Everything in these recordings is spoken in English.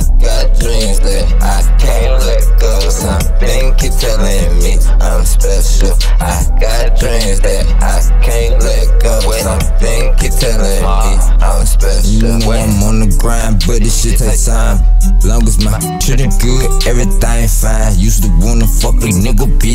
I got dreams that I can't let go. Something keep telling me I'm special. I got dreams that I can't let go. Something keep telling me I'm special. You know I'm on the grind, but this shit takes time. Long as my children good, everything fine. Used to wanna fuck a nigga, be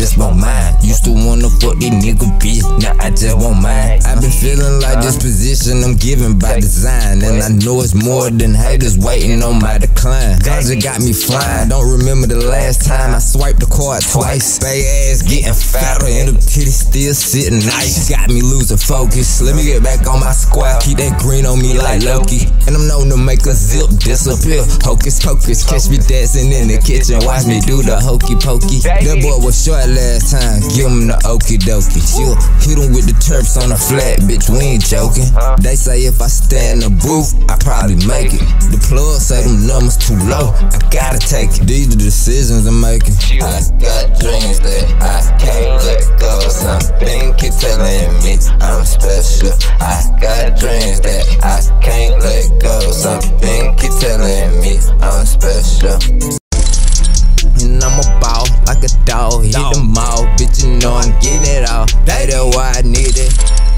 just want mine. Used to wanna fuck these nigga bitch, now I just want mine. i been feeling like this position I'm given by design, and I know it's more than haters waiting on my decline. Ganja got me flying. Don't remember the last time I swiped the card twice. Bay ass getting fatter, and the titties still sitting nice. Got me losing focus. Let me get back on my squad. Keep that green on me like Loki, and I'm known to make a zip disappear. Hocus pocus, catch me dancing in the kitchen, watch me do the hokey pokey. That boy was short last time, give him the okey dokey. Chill, hit him with the turps on the flat, bitch, we ain't joking. They say if I stay in the booth, I probably make it. The plug say them numbers too low, I gotta take it. These the decisions I'm making. I got dreams that I can't let go. Something keep telling me I'm special. I got dreams that I can't let go. Something keep telling me I'm special.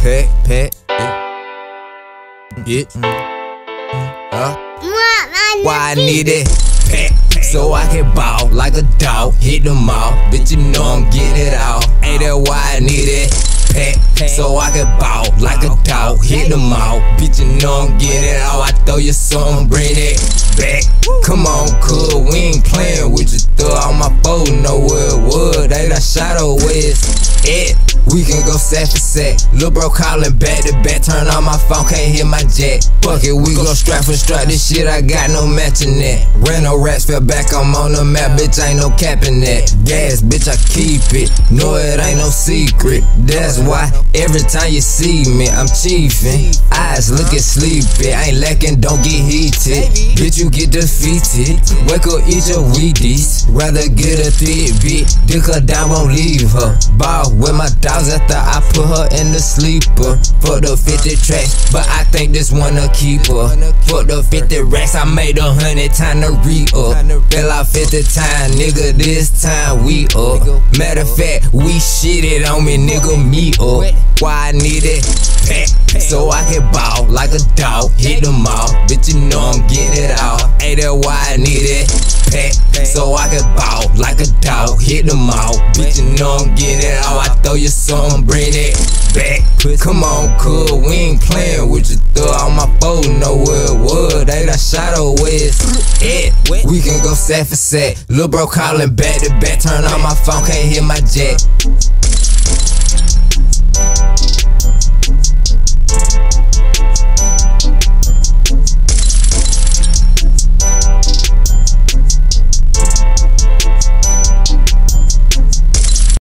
Pet, pet, yeah. Uh, why I need it. Pet, so I can ball like a dog, hit the mall, bitch. You know I'm getting it all. Ain't that why I need it. Pet, so I can ball like a dog, hit the mall, bitch. You know I'm getting it all. I throw you some, bring it back. Come on, cuz we ain't playing with you. Throw on my phone, know where it was. Ain't a shadow west. It. We can go set for set. Lil' bro callin' back to back. Turn on my phone, can't hear my jet. Fuck it, we go strap for strap. This shit I got no matching that. Ran no rats, fell back, I'm on the map. Bitch, ain't no capping that. Gas, bitch, I keep it. No, it ain't no secret. That's why every time you see me, I'm chiefin'. Eyes lookin' sleepy. I ain't lacking, don't get heated. Bitch, you get defeated. Wake up, eat your Wheaties. Rather get a thick bitch. Dick her down, won't leave her. Ball with my after I put her in the sleeper. For the 50 tracks, but I think this one a keeper. For the 50 racks, I made a hundred time to re up. Fell out 50 times, nigga, this time we up. Matter of fact, we shitted on me, nigga, me up. Why I need it? Pack, so I can ball like a dog, hit them all. Bitch, you know I'm getting it all. Ain't that why I need it? Pack, so I can ball like a dog, hit them all. Bitch, you know I'm getting it all. I throw you some, bring it back. Come on, cuz we ain't playing with you. Throw on my phone, know where it was. Ain't a shadow west. It. We can go set for set. Lil' bro calling back to back. Turn on my phone, can't hear my jet.